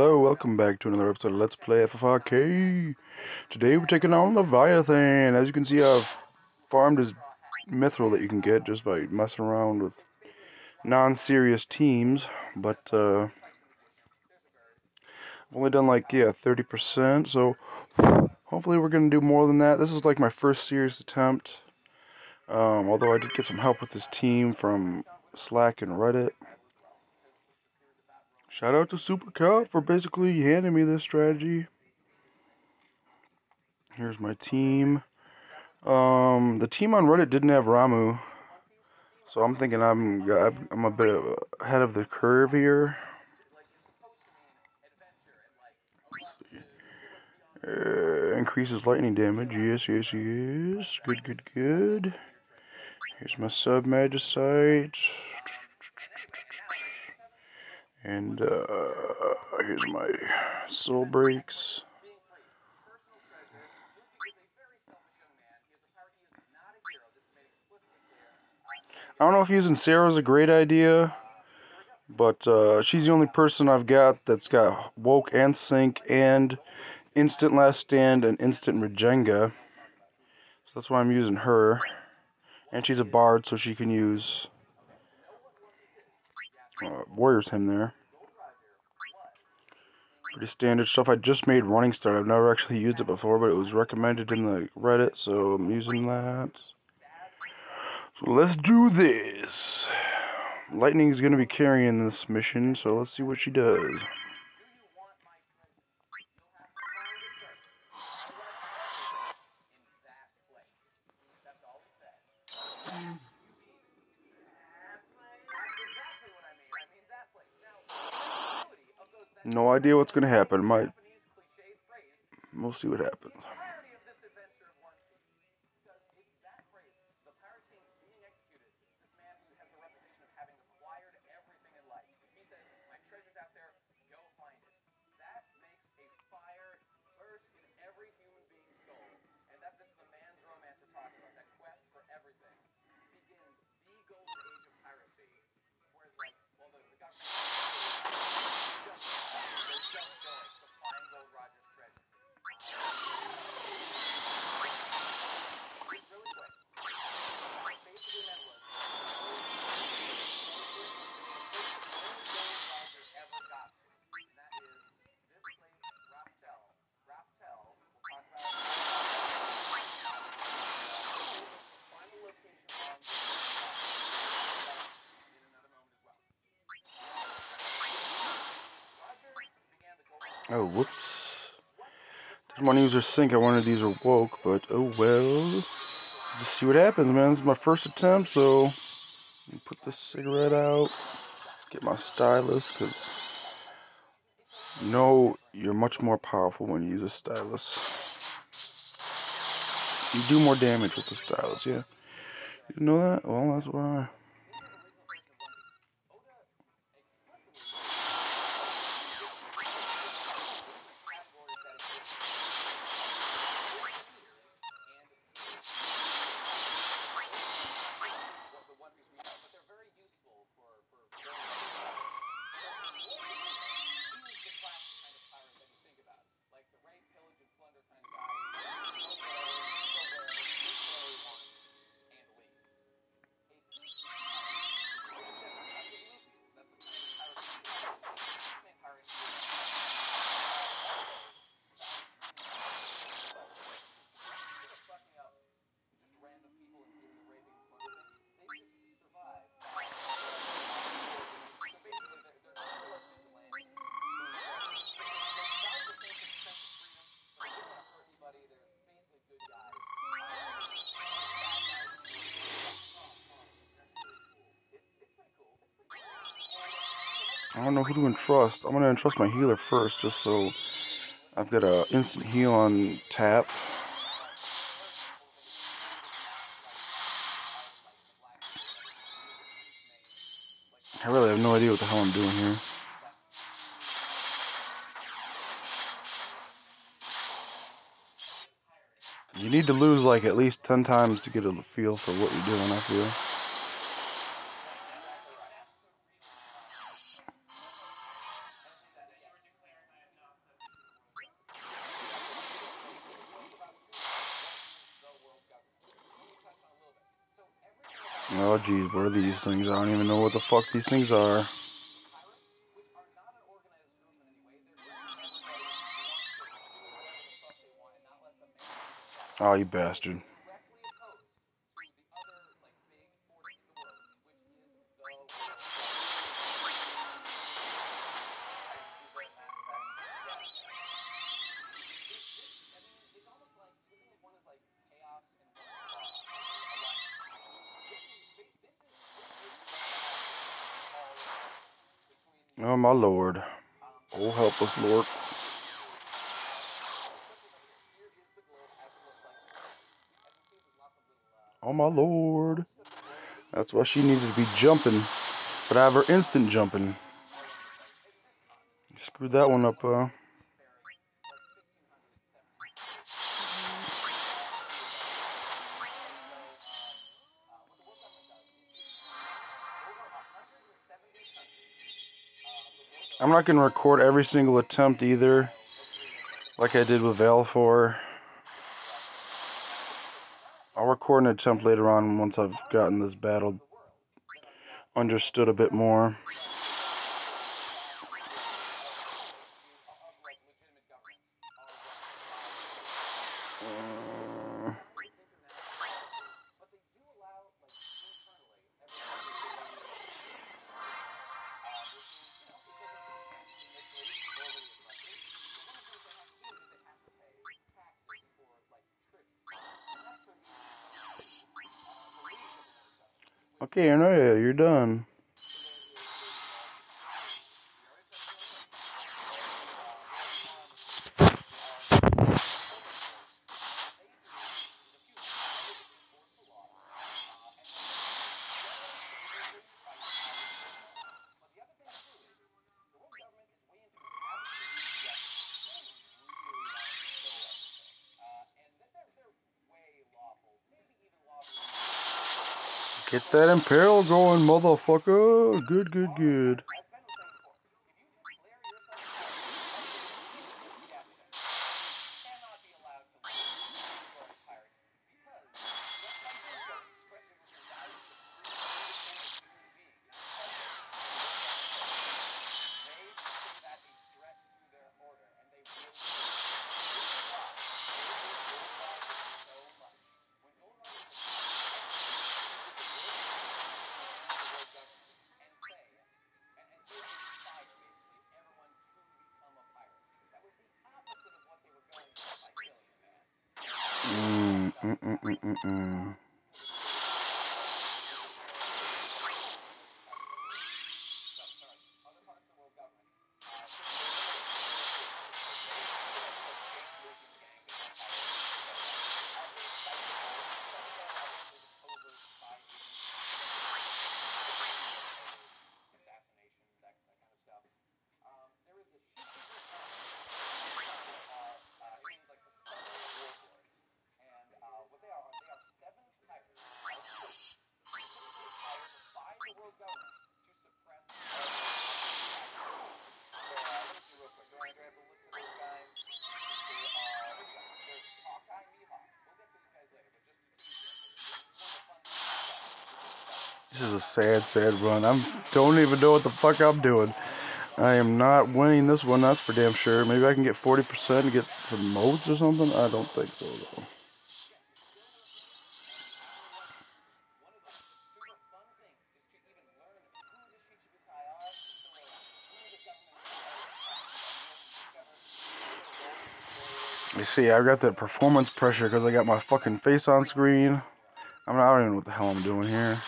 hello, welcome back to another episode of Let's Play FFRK. Today we're taking on Leviathan. As you can see, I've farmed his mithril that you can get just by messing around with non-serious teams, but uh, I've only done like, yeah, 30%, so hopefully we're going to do more than that. This is like my first serious attempt, um, although I did get some help with this team from Slack and Reddit. Shout out to Super Supercut for basically handing me this strategy. Here's my team. Um, the team on Reddit didn't have Ramuh, so I'm thinking I'm I'm a bit ahead of the curve here. Uh, increases lightning damage. Yes, yes, yes. Good, good, good. Here's my sub magicite. And uh, here's my soul breaks. I don't know if using Sarah is a great idea, but uh, she's the only person I've got that's got woke and sync and instant last stand and instant regenga. So that's why I'm using her. And she's a bard, so she can use uh, Warrior's Hymn there. Pretty standard stuff. I just made Running Start. I've never actually used it before, but it was recommended in the Reddit, so I'm using that. So let's do this. Lightning is going to be carrying this mission, so let's see what she does. No idea what's going to happen. Might. We'll see what happens. Oh, whoops. Didn't want to use. I wanted these are woke, but oh well. Just see what happens, man. This is my first attempt, so put this cigarette out. Get my stylus, because you know you're much more powerful when you use a stylus. You do more damage with the stylus, yeah. You know that? Well, that's why. I don't know who to entrust. I'm going to entrust my healer first, just so I've got a instant heal on tap. I really have no idea what the hell I'm doing here. You need to lose like at least 10 times to get a feel for what you're doing, I feel. Oh geez, what are these things? I don't even know what the fuck these things are. Oh, you bastard. Oh my lord. Oh help us, Lord. Oh my lord. That's why she needed to be jumping. But I have her instant jumping. Screwed that one up, uh. I'm not going to record every single attempt either, like I did with Valefor. I'll record an attempt later on once I've gotten this battle understood a bit more. Okay, Arnoya, you're done. Get that Imperial going, motherfucker. Good, good, good. Mm, mm, mm, This is a sad, sad run. I don't even know what the fuck I'm doing. I am not winning this one, that's for damn sure. Maybe I can get 40% and get some modes or something? I don't think so, though. You see, I've got that performance pressure because I got my fucking face on screen. I, mean, I don't even know what the hell I'm doing here.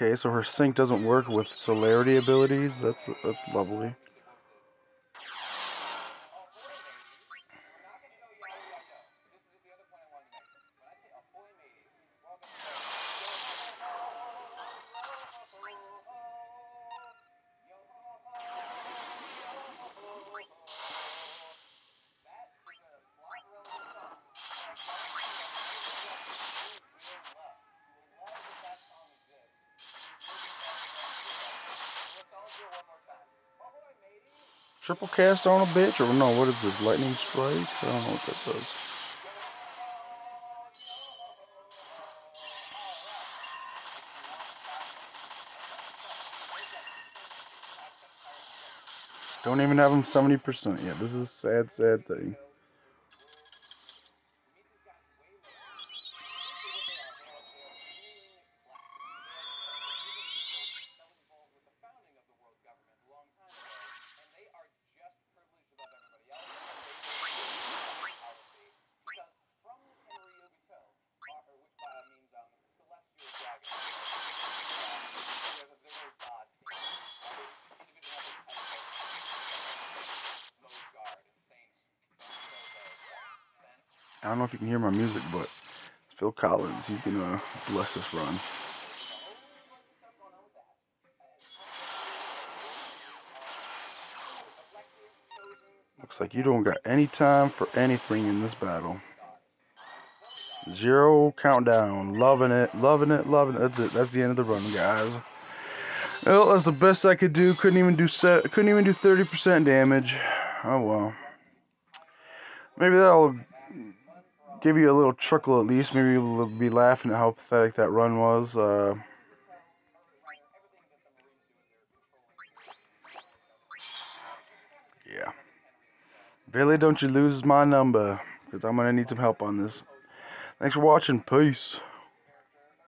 Okay, so her sync doesn't work with celerity abilities. That's that's lovely. Triple cast on a bitch? Or no, what is this? Lightning strike? I don't know what that does. Don't even have him 70%. Yeah, this is a sad, sad thing. I don't know if you can hear my music, but Phil Collins. He's gonna bless this run. Looks like you don't got any time for anything in this battle. Zero countdown. Loving it, loving it, loving it. That's it. That's the end of the run, guys. Well, that's the best I could do. Couldn't even do set. Couldn't even do 30% damage. Oh well. Maybe that'll give you a little chuckle at least. Maybe you'll be laughing at how pathetic that run was. Uh, yeah. Billy, don't you lose my number, because I'm going to need some help on this. Thanks for watching. Peace.